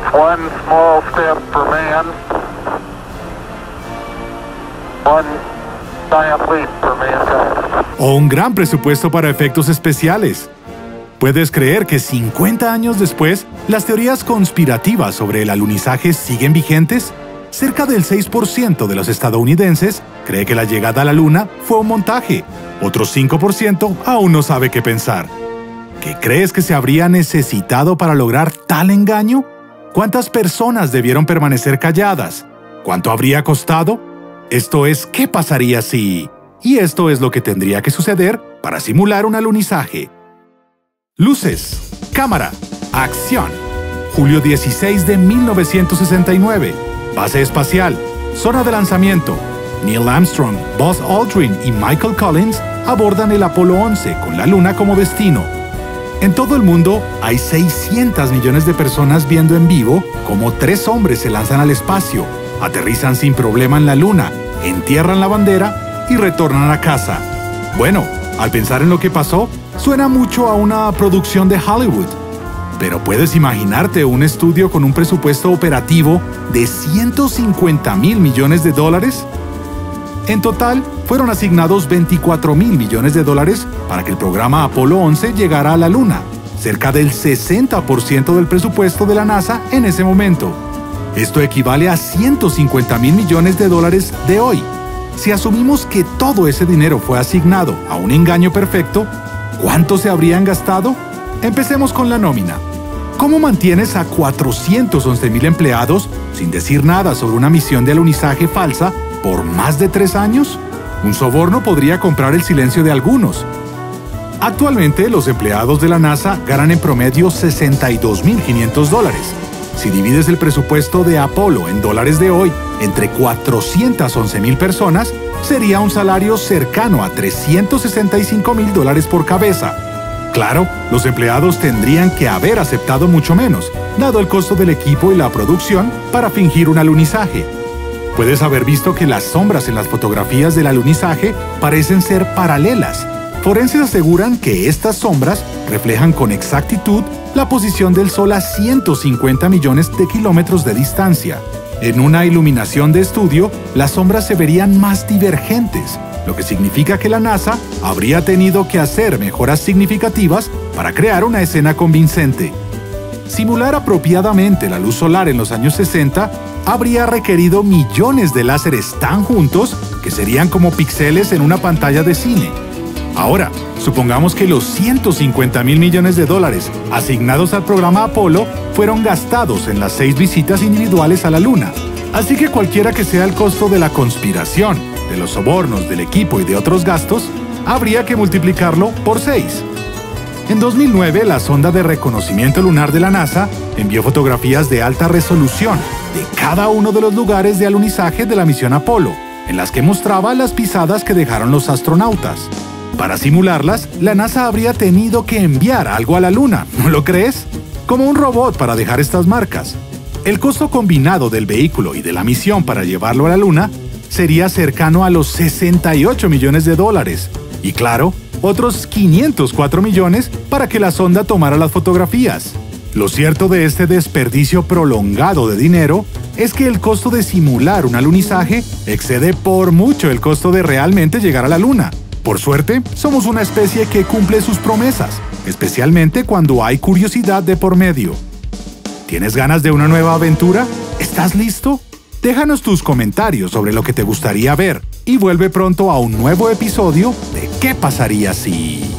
That's. O un gran presupuesto para efectos especiales. ¿Puedes creer que 50 años después, las teorías conspirativas sobre el alunizaje siguen vigentes? Cerca del 6% de los estadounidenses cree que la llegada a la Luna fue un montaje. Otro 5% aún no sabe qué pensar. ¿Qué crees que se habría necesitado para lograr tal engaño? ¿Cuántas personas debieron permanecer calladas? ¿Cuánto habría costado? Esto es, ¿qué pasaría si...? Y esto es lo que tendría que suceder para simular un alunizaje. Luces, cámara, acción. Julio 16 de 1969. Base espacial, zona de lanzamiento. Neil Armstrong, Buzz Aldrin y Michael Collins abordan el Apolo 11 con la Luna como destino. En todo el mundo hay 600 millones de personas viendo en vivo cómo tres hombres se lanzan al espacio, aterrizan sin problema en la Luna, entierran la bandera y retornan a casa. Bueno, al pensar en lo que pasó, suena mucho a una producción de Hollywood. Pero puedes imaginarte un estudio con un presupuesto operativo de 150 mil millones de dólares? En total, fueron asignados 24 mil millones de dólares para que el programa Apolo 11 llegara a la Luna, cerca del 60% del presupuesto de la NASA en ese momento. Esto equivale a 150 mil millones de dólares de hoy. Si asumimos que todo ese dinero fue asignado a un engaño perfecto, ¿cuánto se habrían gastado? Empecemos con la nómina. ¿Cómo mantienes a 411 mil empleados sin decir nada sobre una misión de alunizaje falsa por más de tres años? Un soborno podría comprar el silencio de algunos. Actualmente, los empleados de la NASA ganan en promedio 62.500 dólares. Si divides el presupuesto de Apolo en dólares de hoy entre 411.000 personas, sería un salario cercano a 365.000 dólares por cabeza. Claro, los empleados tendrían que haber aceptado mucho menos, dado el costo del equipo y la producción, para fingir un alunizaje. Puedes haber visto que las sombras en las fotografías del alunizaje parecen ser paralelas. Forenses aseguran que estas sombras reflejan con exactitud la posición del Sol a 150 millones de kilómetros de distancia. En una iluminación de estudio, las sombras se verían más divergentes, lo que significa que la NASA habría tenido que hacer mejoras significativas para crear una escena convincente. Simular apropiadamente la luz solar en los años 60 habría requerido millones de láseres tan juntos que serían como píxeles en una pantalla de cine. Ahora, supongamos que los 150 mil millones de dólares asignados al programa Apolo fueron gastados en las seis visitas individuales a la Luna. Así que cualquiera que sea el costo de la conspiración, de los sobornos, del equipo y de otros gastos, habría que multiplicarlo por 6. En 2009, la sonda de reconocimiento lunar de la NASA envió fotografías de alta resolución de cada uno de los lugares de alunizaje de la misión Apolo, en las que mostraba las pisadas que dejaron los astronautas. Para simularlas, la NASA habría tenido que enviar algo a la Luna, ¿no lo crees? Como un robot para dejar estas marcas. El costo combinado del vehículo y de la misión para llevarlo a la Luna sería cercano a los 68 millones de dólares. Y claro, otros 504 millones para que la sonda tomara las fotografías. Lo cierto de este desperdicio prolongado de dinero es que el costo de simular un alunizaje excede por mucho el costo de realmente llegar a la Luna. Por suerte, somos una especie que cumple sus promesas, especialmente cuando hay curiosidad de por medio. ¿Tienes ganas de una nueva aventura? ¿Estás listo? Déjanos tus comentarios sobre lo que te gustaría ver y vuelve pronto a un nuevo episodio de ¿Qué pasaría si...